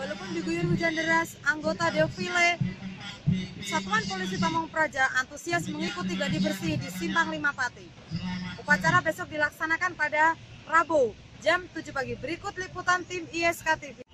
Walaupun diguyur hujan deras, anggota defile Satuan Polisi Pamong Praja antusias mengikuti gladi bersih di Simpang Lima Pati. Upacara besok dilaksanakan pada Rabu jam 7 pagi. Berikut liputan tim ISK TV.